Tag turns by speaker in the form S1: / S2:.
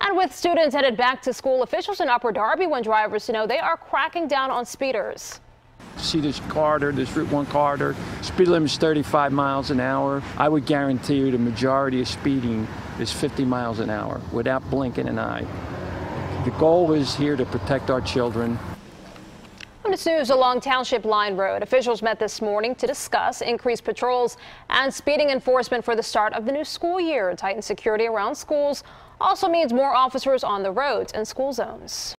S1: And with students headed back to school, officials in Upper Darby want drivers to know they are cracking down on speeders.
S2: See this corridor, this Route 1 corridor, speed limit is 35 miles an hour. I would guarantee you the majority of speeding is 50 miles an hour without blinking an eye. The goal is here to protect our children.
S1: News along Township Line Road, officials met this morning to discuss increased patrols and speeding enforcement for the start of the new school year. Tightened security around schools also means more officers on the roads and school zones.